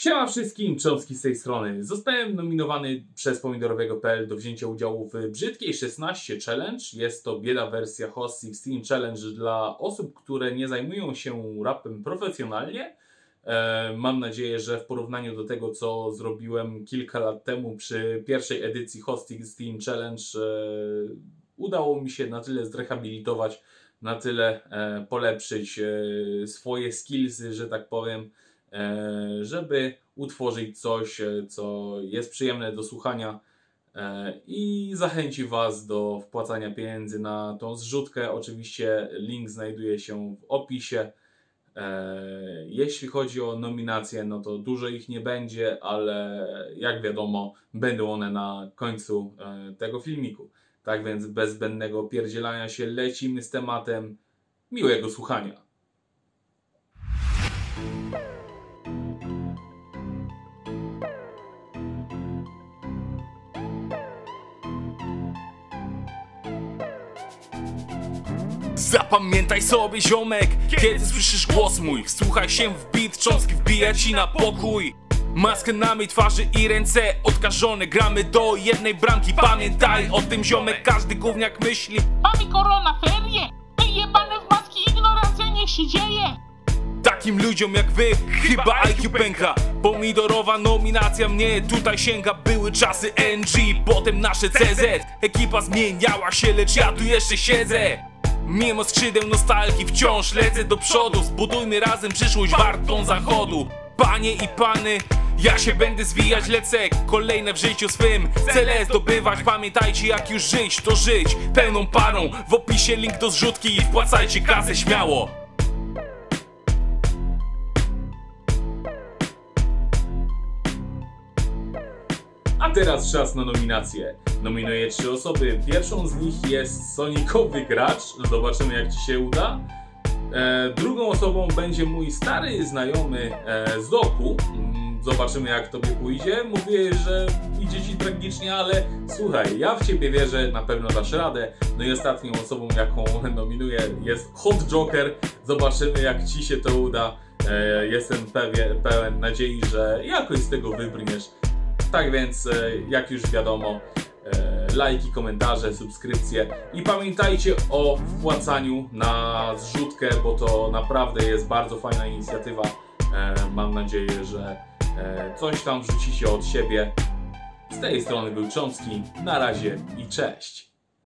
Siema wszystkim, Cząski z tej strony. Zostałem nominowany przez Pomidorowego.pl do wzięcia udziału w Brzydkiej 16 Challenge. Jest to bieda wersja Host 16 Challenge dla osób, które nie zajmują się rapem profesjonalnie. E, mam nadzieję, że w porównaniu do tego, co zrobiłem kilka lat temu przy pierwszej edycji Host 16 Challenge, e, udało mi się na tyle zrehabilitować, na tyle e, polepszyć swoje skillsy, że tak powiem, żeby utworzyć coś, e, co jest przyjemne do słuchania e, i zachęci Was do wpłacania pieniędzy na tą zrzutkę. Oczywiście link znajduje się w opisie. E, Jeśli chodzi o nominacje, no to dużo ich nie będzie, ale jak wiadomo, będą one na końcu e, tego filmiku. Tak więc bez zbędnego pierdzielania się lecimy z tematem. Miłego słuchania. Zapamiętaj sobie ziomek, kiedy słyszysz głos mój. Wsłuchaj się w beat, cząstki wbija ci na pokój. Maskę na mej twarzy i ręce odkażone. Gramy do jednej bramki, pamiętaj o tym ziomek Każdy gówniak myśli. Mamy korona, ferie Wyjebane w maski, ignorancja niech się dzieje. Takim ludziom jak wy chyba IQ pęka. Pomidorowa nominacja mnie tutaj sięga. Były czasy NG, potem nasze CZ Ekipa zmieniała się, lecz ja tu jeszcze siedzę Mimo skrzydeł nostalgii wciąż lecę do przodu. Zbudujmy razem przyszłość wartą zachodu. Panie i pany, ja się będę zwijać, lecę kolejne w życiu swym. Cele zdobywać, pamiętajcie jak już żyć, to żyć pełną parą. W opisie link do zrzutki i wpłacajcie kasę śmiało A teraz czas na nominacje. Nominuję trzy osoby. Pierwszą z nich jest Sonicowy Gracz. Zobaczymy jak Ci się uda. E, drugą osobą będzie mój stary znajomy e. Mm, Zobaczymy jak Tobie pójdzie. Mówię, że idzie Ci tragicznie, ale słuchaj, ja w Ciebie wierzę, na pewno dasz radę. No i ostatnią osobą, jaką nominuję jest Hot Joker. Zobaczymy jak Ci się to uda. E, jestem pewie, pełen nadziei, że jakoś z tego wybrniesz. Tak więc, e, jak już wiadomo, e, lajki, komentarze, subskrypcje i pamiętajcie o wpłacaniu na zrzutkę, bo to naprawdę jest bardzo fajna inicjatywa. E, Mam nadzieję, że coś tam wrzucicie od siebie. Z tej strony był Cząski. Na razie i cześć.